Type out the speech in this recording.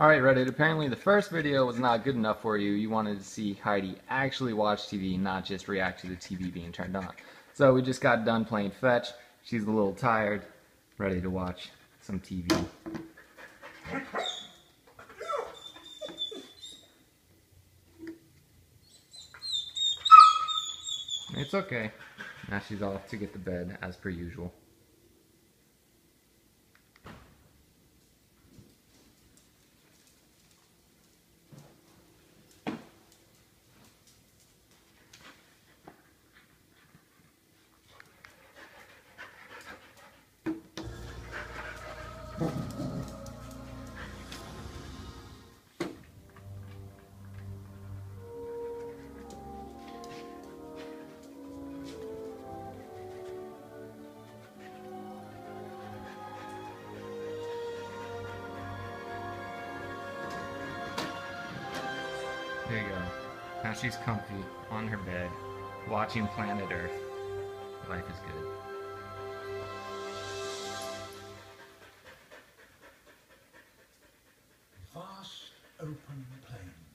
Alright Reddit, apparently the first video was not good enough for you. You wanted to see Heidi actually watch TV, not just react to the TV being turned on. So we just got done playing fetch. She's a little tired, ready to watch some TV. It's okay. Now she's off to get to bed as per usual. There you go. Now she's comfy on her bed, watching Planet Earth. Life is good. Vast open plain.